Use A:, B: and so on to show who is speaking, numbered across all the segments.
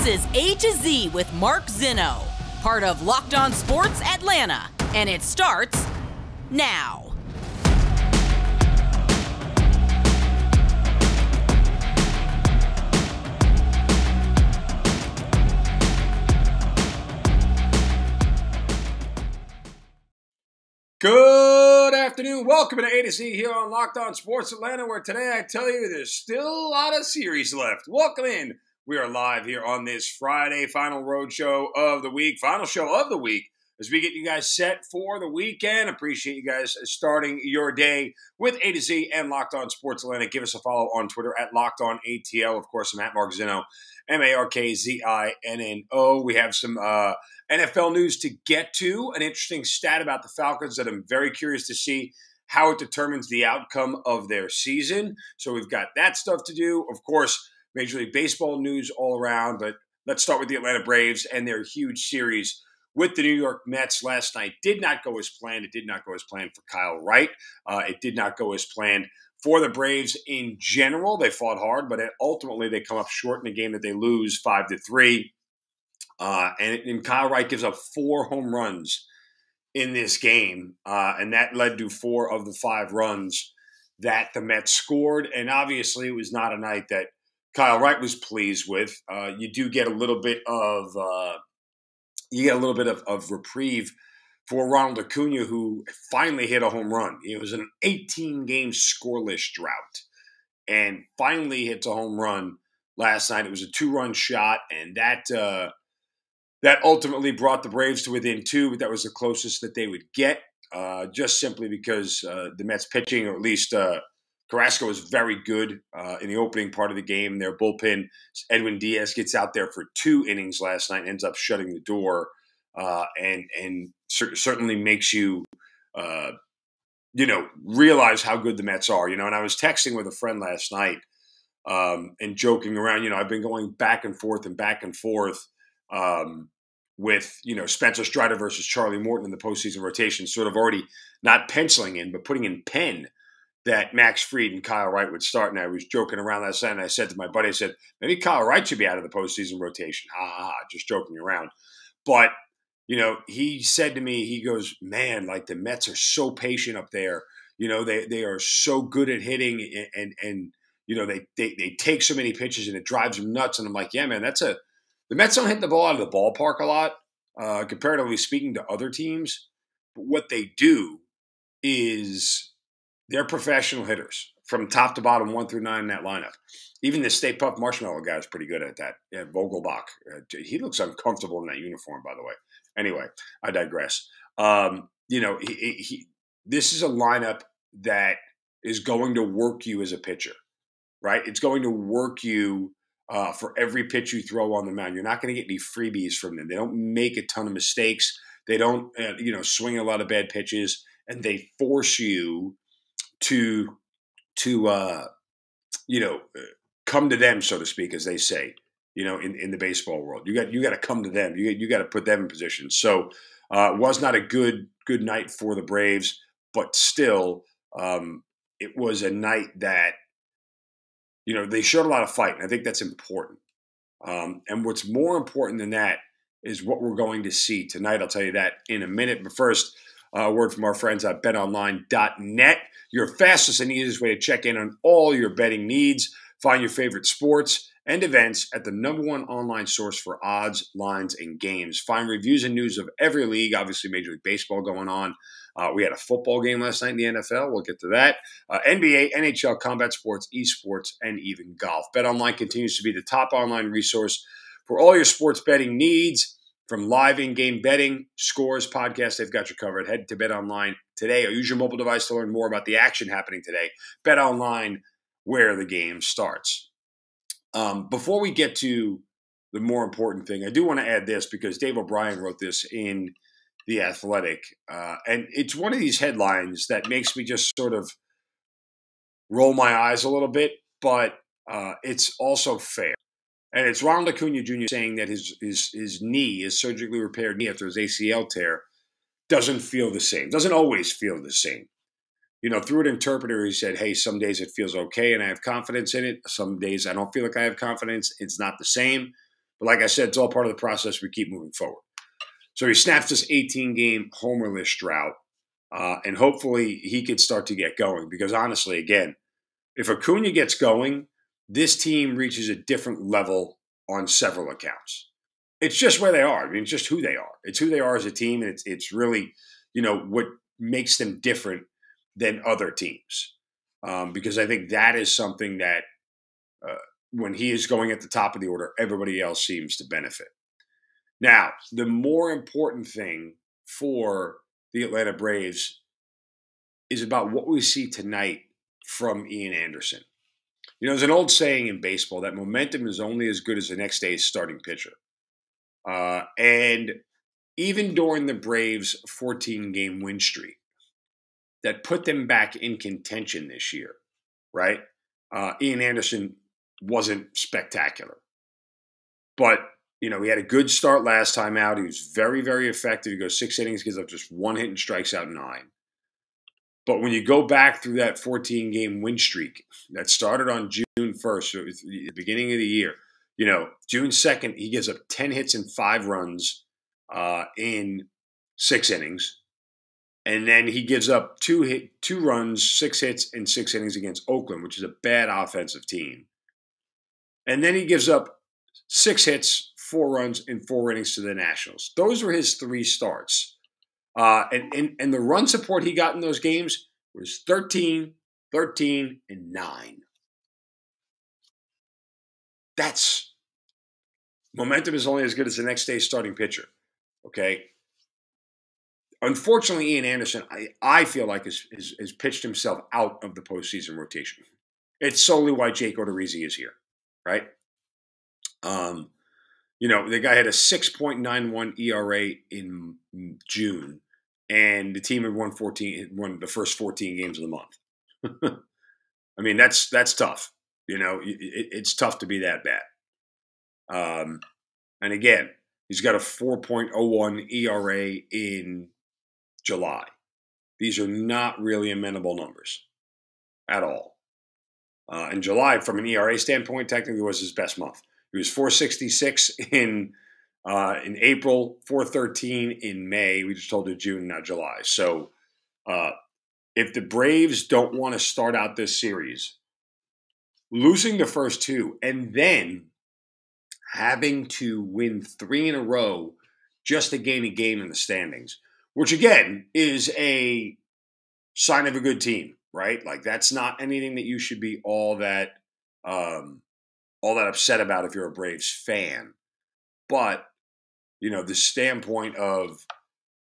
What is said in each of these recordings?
A: This is A to Z with Mark Zinno, part of Locked On Sports Atlanta, and it starts now.
B: Good afternoon. Welcome to A to Z here on Locked On Sports Atlanta, where today I tell you there's still a lot of series left. Welcome in. We are live here on this Friday, final road show of the week, final show of the week, as we get you guys set for the weekend. Appreciate you guys starting your day with A to Z and Locked On Sports Atlanta. Give us a follow on Twitter at Locked On ATL. Of course, I'm at Mark Zinno, M A R K Z I N N O. We have some uh, NFL news to get to. An interesting stat about the Falcons that I'm very curious to see how it determines the outcome of their season. So we've got that stuff to do. Of course, Major League Baseball news all around, but let's start with the Atlanta Braves and their huge series with the New York Mets last night. Did not go as planned. It did not go as planned for Kyle Wright. Uh, it did not go as planned for the Braves in general. They fought hard, but ultimately they come up short in a game that they lose five to three. Uh, and, and, Kyle Wright gives up four home runs in this game, uh, and that led to four of the five runs that the Mets scored. And obviously, it was not a night that Kyle Wright was pleased with. Uh, you do get a little bit of uh, you get a little bit of, of reprieve for Ronald Acuna, who finally hit a home run. It was an 18 game scoreless drought, and finally hits a home run last night. It was a two run shot, and that uh, that ultimately brought the Braves to within two, but that was the closest that they would get, uh, just simply because uh, the Mets pitching, or at least uh, Carrasco, was very good uh, in the opening part of the game. Their bullpen, Edwin Diaz, gets out there for two innings last night and ends up shutting the door, uh, and and cer- certainly makes you. Uh, you know, realize how good the Mets are. You know, and I was texting with a friend last night um, and joking around. You know, I've been going back and forth and back and forth um, with you know Spencer Strider versus Charlie Morton in the postseason rotation, sort of already not penciling in, but putting in pen that Max Fried and Kyle Wright would start. And I was joking around last night, and I said to my buddy, I said, maybe Kyle Wright should be out of the postseason rotation. Ha ha ha, just joking around. But, you know, he said to me, he goes, man, like the Mets are so patient up there. You know, they, they are so good at hitting and, and, and you know, they, they, they take so many pitches and it drives them nuts. And I'm like, yeah, man, that's a, the Mets don't hit the ball out of the ballpark a lot, uh, comparatively speaking to other teams. But what they do is they're professional hitters from top to bottom, one through nine in that lineup. Even the Stay Puft Marshmallow guy is pretty good at that. Yeah, Vogelbach. Uh, he looks uncomfortable in that uniform, by the way. Anyway, I digress. Um, you know, he, he, this is a lineup that is going to work you as a pitcher, right? It's going to work you uh, for every pitch you throw on the mound. You're not going to get any freebies from them. They don't make a ton of mistakes. They don't, uh, you know, swing a lot of bad pitches, and they force you to, to, uh, you know, uh, come to them, so to speak, as they say. You know, in, in the baseball world, you got you got to come to them. You you got to put them in position. So, uh, was not a good good night for the Braves, but still, um, it was a night that you know, they showed a lot of fight, and I think that's important. Um, and what's more important than that is what we're going to see tonight. I'll tell you that in a minute. But first, uh, a word from our friends at betonline.net, your fastest and easiest way to check in on all your betting needs. Find your favorite sports and events at the number one online source for odds, lines, and games. Find reviews and news of every league, obviously, Major League Baseball going on. Uh, we had a football game last night in the NFL. We'll get to that. Uh, NBA, NHL, combat sports, esports, and even golf. BetOnline continues to be the top online resource for all your sports betting needs. From live in-game betting, scores, podcasts, they've got you covered. Head to BetOnline today or use your mobile device to learn more about the action happening today. Bet online where the game starts. Um, before we get to the more important thing, I do want to add this because Dave O'Brien wrote this in – the Athletic, uh, and it's one of these headlines that makes me just sort of roll my eyes a little bit, but uh, it's also fair. And it's Ronald Acuna Jr. saying that his, his his knee, his surgically repaired knee after his ACL tear, doesn't feel the same. Doesn't always feel the same. You know, through an interpreter, he said, "Hey, some days it feels okay, and I have confidence in it. Some days I don't feel like I have confidence. It's not the same." But like I said, it's all part of the process. We keep moving forward. So he snaps this 18 game homerless drought, uh, and hopefully he could start to get going. Because honestly, again, if Acuna gets going, this team reaches a different level on several accounts. It's just where they are. I mean, it's just who they are. It's who they are as a team, and it's it's really, you know, what makes them different than other teams. Um, because I think that is something that uh, when he is going at the top of the order, everybody else seems to benefit. Now, the more important thing for the Atlanta Braves is about what we see tonight from Ian Anderson. You know, there's an old saying in baseball that momentum is only as good as the next day's starting pitcher. Uh, and even during the Braves' 14 game win streak that put them back in contention this year, right? Uh, Ian Anderson wasn't spectacular. But, you know, he had a good start last time out. He was very, very effective. He goes six innings, gives up just one hit and strikes out nine. But when you go back through that 14 game win streak that started on June 1st, so the beginning of the year, you know, June 2nd, he gives up 10 hits and five runs uh, in six innings. And then he gives up two hit, two runs, six hits, and six innings against Oakland, which is a bad offensive team. And then he gives up six hits, four runs, and four innings to the Nationals. Those were his three starts. Uh, and, and, and the run support he got in those games was 13, 13, and 9. That's momentum is only as good as the next day's starting pitcher. Okay. Unfortunately, Ian Anderson, I, I feel like has, has, has pitched himself out of the postseason rotation. It's solely why Jake Odorizzi is here, right? Um, you know, the guy had a 6.91 ERA in June, and the team had won 14, won the first 14 games of the month. I mean, that's that's tough. You know, it, it's tough to be that bad. Um, and again, he's got a 4.01 ERA in July. These are not really amenable numbers at all. Uh, in July, from an ERA standpoint, technically was his best month. He was 466 in uh, in April, 413 in May. We just told you June, not July. So uh, if the Braves don't want to start out this series losing the first two and then having to win three in a row just to gain a game in the standings, which again is a sign of a good team, right? Like that's not anything that you should be all that um, all that upset about if you're a Braves fan. But, you know, the standpoint of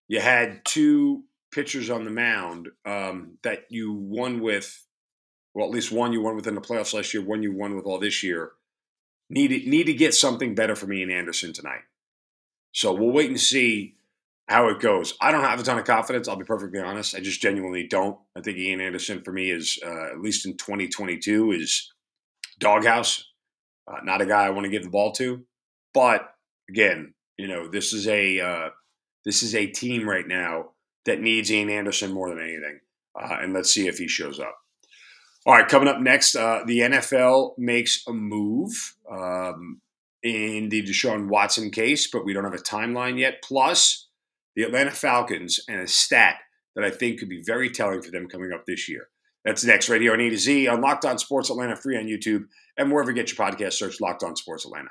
B: you had two pitchers on the mound um, that you won with, well, at least one you won with in the playoffs last year, one you won with all this year. Need, need to get something better for me and Anderson tonight. So we'll wait and see how it goes. I don't have a ton of confidence. I'll be perfectly honest. I just genuinely don't. I think Ian Anderson for me is, uh, at least in 2022, is doghouse. Uh, not a guy I want to give the ball to, but again, you know, this is a uh, this is a team right now that needs Ian Anderson more than anything, uh, and let's see if he shows up. All right, coming up next, uh, the NFL makes a move um, in the Deshaun Watson case, but we don't have a timeline yet. Plus, the Atlanta Falcons and a stat that I think could be very telling for them coming up this year. That's next right here on A to Z on Locked On Sports Atlanta, free on YouTube, and wherever you get your podcast, search Locked On Sports Atlanta.